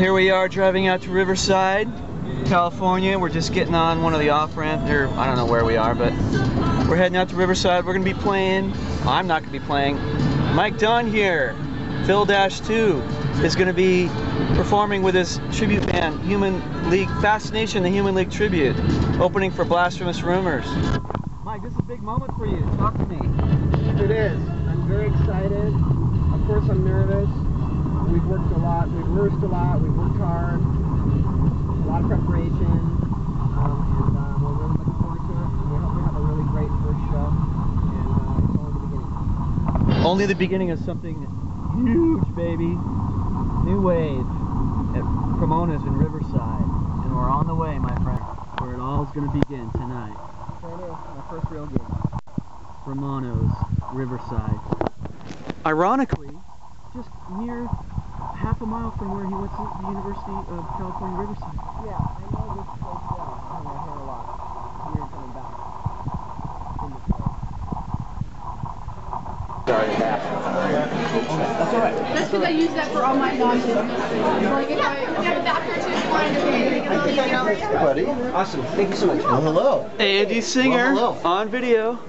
Here we are driving out to Riverside, California. We're just getting on one of the off ramps. Or I don't know where we are, but we're heading out to Riverside. We're gonna be playing. I'm not gonna be playing. Mike Dunn here, Phil Dash 2, is gonna be performing with his tribute band, Human League Fascination, the Human League tribute, opening for Blasphemous Rumors. Mike, this is a big moment for you. Talk to me. It is. I'm very excited. Of course, I'm nervous. We've worked a lot. We've rehearsed a lot. We've worked hard. A lot of preparation. Um, and uh, we're really looking forward to it. We hope we have a really great first show. And uh, it's only the beginning. Only the beginning of something huge, baby. New wave at Romano's in Riverside. And we're on the way, my friend, where it all is going to begin tonight. It is. My first real gig. Romano's, Riverside. Ironically, just near half a mile from where he went to the University of California, Riverside. Yeah, I know this place well. I mean, I hear a lot. Here coming back. In this place. That's all right. That's because I use that for all my non-business. Like if I, if have a doctor or two who wanted to pay, make it a little easier for you. Buddy. Awesome. Thank you so much. Well, hello. Andy Singer Well, hello. on video.